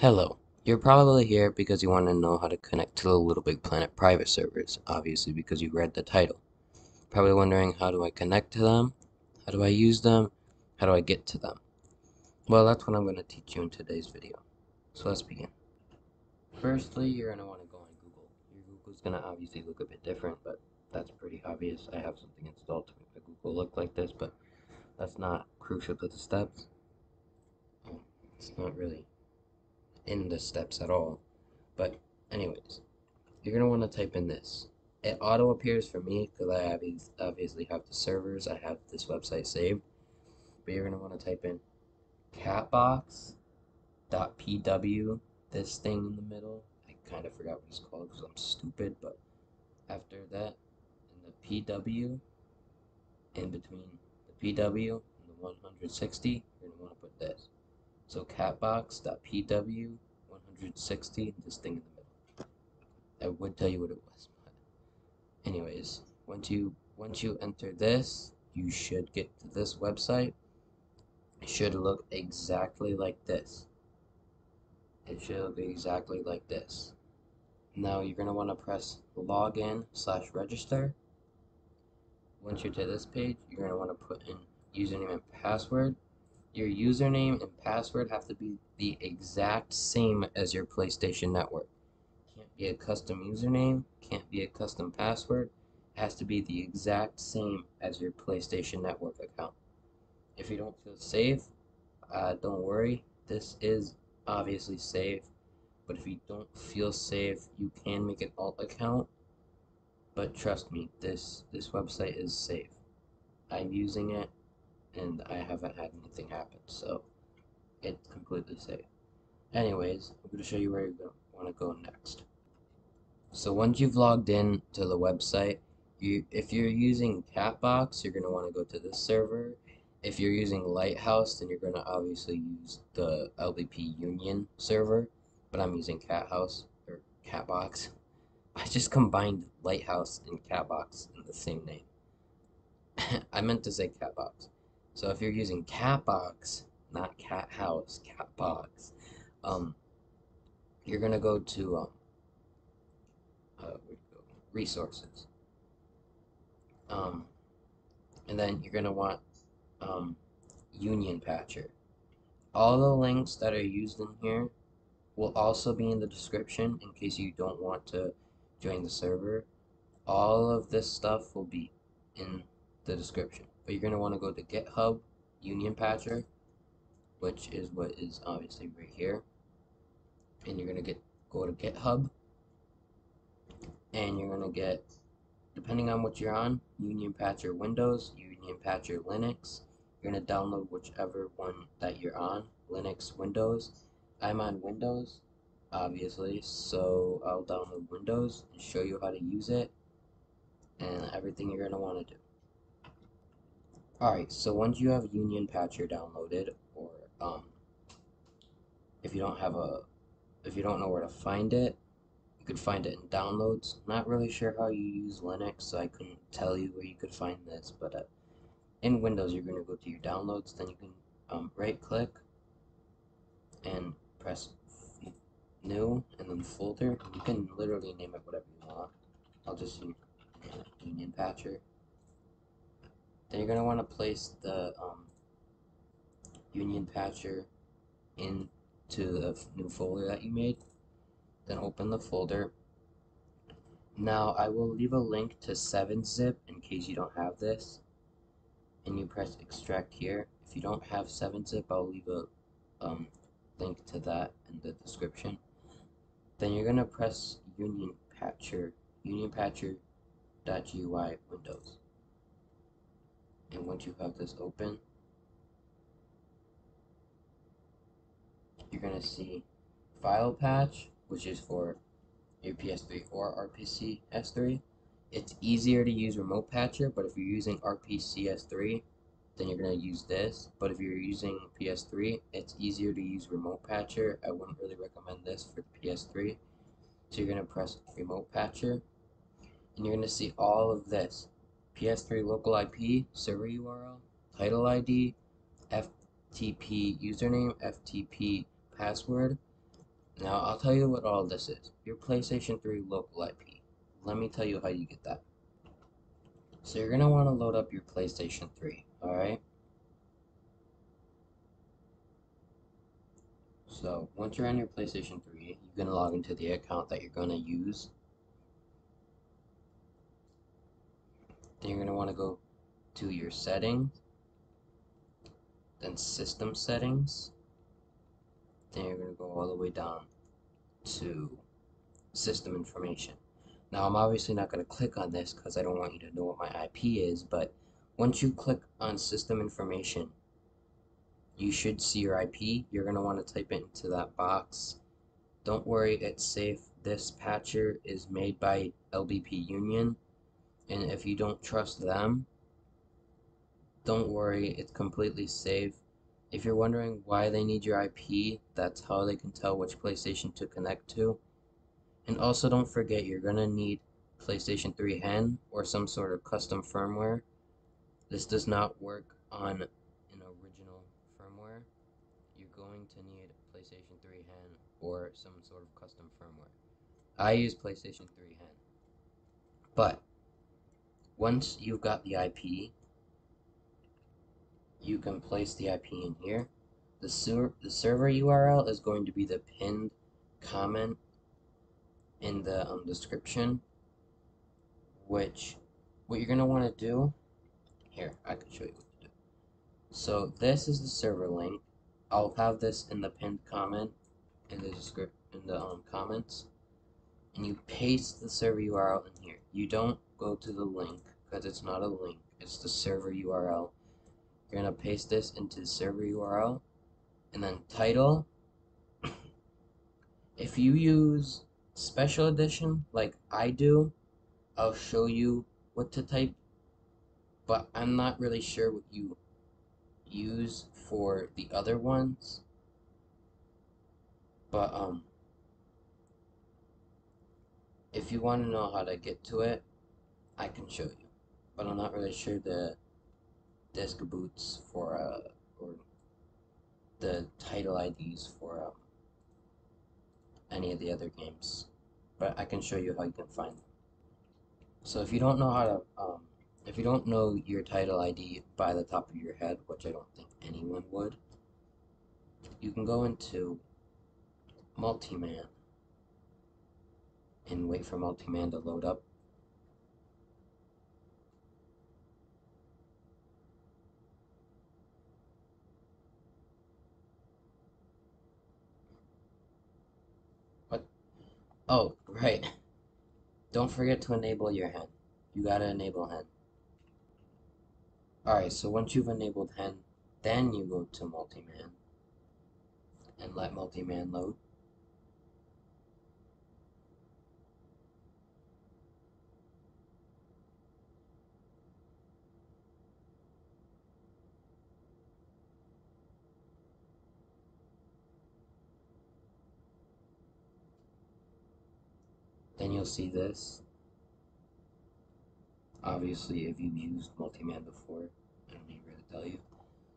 Hello. You're probably here because you want to know how to connect to the Little Big Planet private servers, obviously because you read the title. Probably wondering how do I connect to them? How do I use them? How do I get to them? Well, that's what I'm going to teach you in today's video. So let's begin. Firstly, you're going to want to go on Google. Your Google's going to obviously look a bit different, but that's pretty obvious. I have something installed to make my Google look like this, but that's not crucial to the steps. It's not really in the steps at all. But anyways, you're going to want to type in this. It auto appears for me because I obviously have the servers. I have this website saved. But you're going to want to type in catbox.pw, this thing in the middle. I kind of forgot what it's called because I'm stupid, but after that, in the PW, in between the PW and the 160, you're going to want to put this. So catbox.pw 160, this thing in the middle. I would tell you what it was, but anyways, once you once you enter this, you should get to this website. It should look exactly like this. It should look exactly like this. Now you're gonna want to press login slash register. Once you're to this page, you're gonna want to put in username and password your username and password have to be the exact same as your PlayStation Network. Can't be a custom username, can't be a custom password. Has to be the exact same as your PlayStation Network account. If you don't feel safe, uh, don't worry. This is obviously safe. But if you don't feel safe, you can make an alt account. But trust me, this this website is safe. I'm using it and I haven't had anything happen, so it's completely safe. Anyways, I'm going to show you where you want to go next. So once you've logged in to the website, you if you're using Catbox, you're going to want to go to this server. If you're using Lighthouse, then you're going to obviously use the LBP Union server, but I'm using Cathouse or Catbox. I just combined Lighthouse and Catbox in the same name. I meant to say Catbox. So if you're using Catbox, not Cat House, Catbox, um, you're gonna go to um, uh, resources, um, and then you're gonna want um, Union Patcher. All the links that are used in here will also be in the description in case you don't want to join the server. All of this stuff will be in the description but you're going to want to go to GitHub Union Patcher, which is what is obviously right here. And you're going to get go to GitHub, and you're going to get, depending on what you're on, Union Patcher Windows, Union Patcher Linux. You're going to download whichever one that you're on, Linux, Windows. I'm on Windows, obviously, so I'll download Windows and show you how to use it and everything you're going to want to do. Alright, so once you have Union Patcher downloaded, or um, if you don't have a, if you don't know where to find it, you could find it in downloads. Not really sure how you use Linux, so I couldn't tell you where you could find this, but uh, in Windows you're going to go to your downloads, then you can um, right click and press new and then folder. You can literally name it whatever you want. I'll just use Union Patcher. Then you're going to want to place the um, Union Patcher into the new folder that you made. Then open the folder. Now I will leave a link to 7-zip in case you don't have this. And you press extract here. If you don't have 7-zip, I'll leave a um, link to that in the description. Then you're going to press Union Patcher, Union Patcher.gui Windows and once you have this open you're gonna see file patch which is for your PS3 or RPC S3 it's easier to use remote patcher but if you're using RPCS3 then you're gonna use this. But if you're using PS3 it's easier to use remote patcher. I wouldn't really recommend this for PS3 so you're gonna press remote patcher and you're gonna see all of this PS3 local IP, server URL, title ID, FTP username, FTP password, Now, I'll tell you what all this is. Your PlayStation 3 local IP. Let me tell you how you get that. So you're going to want to load up your PlayStation 3, alright? So once you're on your PlayStation 3, you're going to log into the account that you're going to use. Then you're going to want to go to your settings, then system settings, then you're going to go all the way down to system information. Now I'm obviously not going to click on this because I don't want you to know what my IP is, but once you click on system information, you should see your IP. You're going to want to type it into that box. Don't worry, it's safe. This patcher is made by LBP Union, and if you don't trust them, don't worry, it's completely safe. If you're wondering why they need your IP, that's how they can tell which PlayStation to connect to. And also don't forget you're going to need PlayStation 3 HEN or some sort of custom firmware. This does not work on an original firmware. You're going to need PlayStation 3 HEN or some sort of custom firmware. I use PlayStation 3 HEN. But once you've got the IP, you can place the IP in here. The, ser the server URL is going to be the pinned comment in the um, description, which what you're going to want to do, here, I can show you what to do. So this is the server link. I'll have this in the pinned comment in the description in the um, comments, and you paste the server URL in here. You don't go to the link because it's not a link; it's the server URL you're going to paste this into the server URL and then title. if you use special edition like I do, I'll show you what to type, but I'm not really sure what you use for the other ones. But um if you want to know how to get to it, I can show you. But I'm not really sure the disc boots for uh, or the title IDs for um, any of the other games, but I can show you how you can find them. So if you don't know how to, um, if you don't know your title ID by the top of your head, which I don't think anyone would, you can go into Multiman and wait for Multiman to load up. Oh, right. Don't forget to enable your hen. You gotta enable hen. Alright, so once you've enabled hen, then you go to multi-man and let multi-man load. Then you'll see this. Obviously, if you've used Multiman before, I don't need to tell you.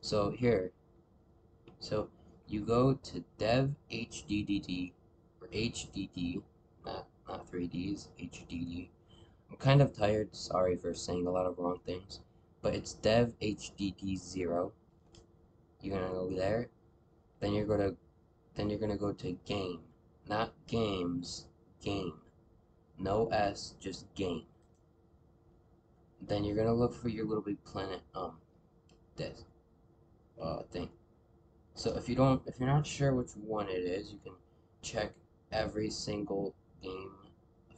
So here, so you go to dev HDDD, or HDD, not, not 3Ds, HDD. I'm kind of tired, sorry for saying a lot of wrong things, but it's dev HDD 0. You're gonna go there, then you're gonna, then you're gonna go to game, not games, game no S, just game. Then you're gonna look for your Little Big Planet um this uh thing. So if you don't if you're not sure which one it is, you can check every single game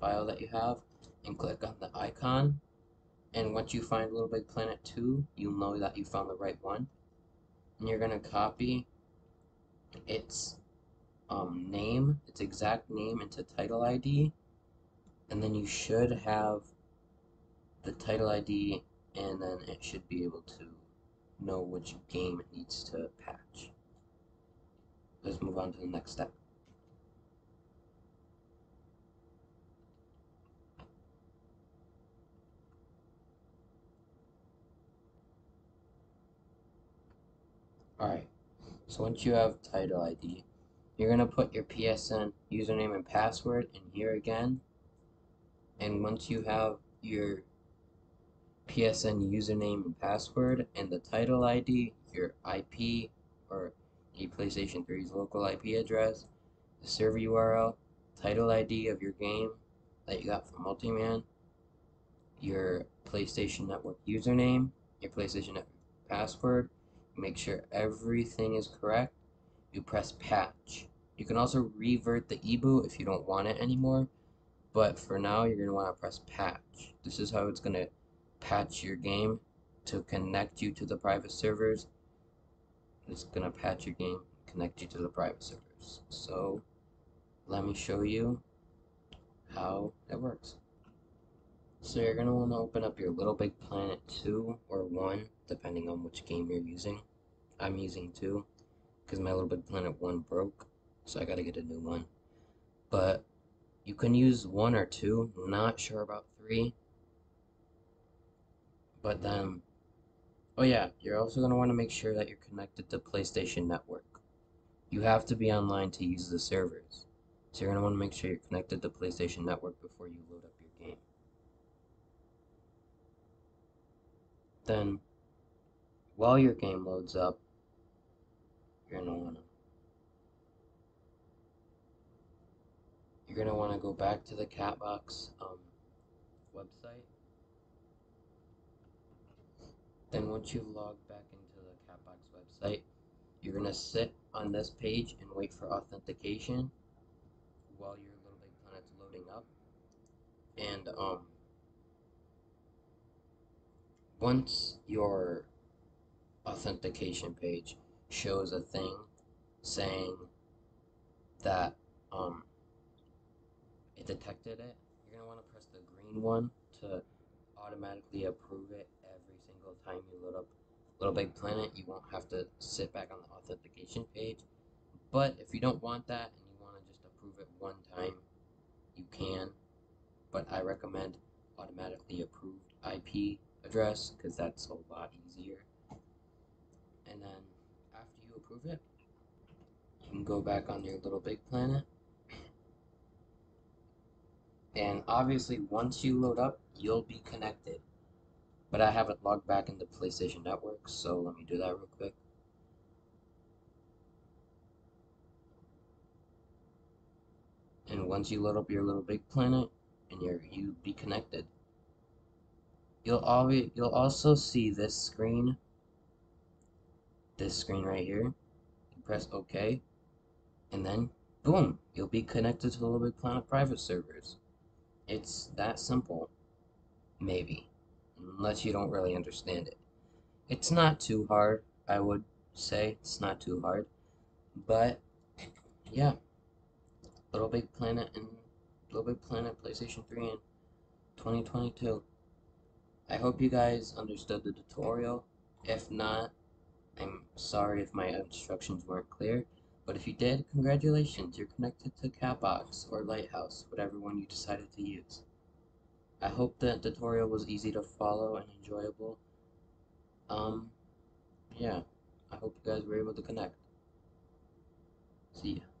file that you have and click on the icon. And once you find Little Big Planet 2, you'll know that you found the right one. And you're gonna copy its um, name, its exact name into title ID and then you should have the title ID and then it should be able to know which game it needs to patch. Let's move on to the next step. Alright, so once you have title ID, you're gonna put your PSN username and password in here again. And once you have your PSN username and password and the title ID, your IP or a PlayStation 3's local IP address, the server URL, title ID of your game that you got from Multiman, your PlayStation Network username, your PlayStation Network password, make sure everything is correct, you press patch. You can also revert the eboot if you don't want it anymore, but for now you're going to want to press patch. This is how it's going to patch your game to connect you to the private servers. It's going to patch your game, connect you to the private servers. So let me show you how it works. So you're going to want to open up your Little Big Planet 2 or 1, depending on which game you're using. I'm using 2 because my Little Big Planet 1 broke, so I got to get a new one. But you can use 1 or 2, not sure about 3. But then, oh yeah, you're also going to want to make sure that you're connected to PlayStation Network. You have to be online to use the servers. So you're going to want to make sure you're connected to PlayStation Network before you load up your game. Then, while your game loads up, you're going to want to you're going to want to go back to the Catbox um, website. Then once you log back into the Catbox website, you're going to sit on this page and wait for authentication while your Little Big Planet's loading up. And um, once your authentication page shows a thing saying that um, it detected it, you're going to want to press the green one to automatically approve it every single time you load up Little Big Planet. You won't have to sit back on the authentication page. But if you don't want that and you want to just approve it one time, you can, but I recommend automatically approved IP address because that's a lot easier. And then after you approve it, you can go back on your little big planet. And obviously, once you load up, you'll be connected. But I haven't logged back into PlayStation Network, so let me do that real quick. and once you load up your little big planet and you're you be connected you'll always you'll also see this screen this screen right here you press ok and then boom you'll be connected to the little big planet private servers it's that simple. Maybe. Unless you don't really understand it. It's not too hard i would say. It's not too hard. But yeah. Little Big Planet and Little Big Planet PlayStation 3 in 2022. I hope you guys understood the tutorial. If not, I'm sorry if my instructions weren't clear, but if you did, congratulations, you're connected to Catbox or Lighthouse, whatever one you decided to use. I hope the tutorial was easy to follow and enjoyable. Um, yeah, I hope you guys were able to connect. See ya.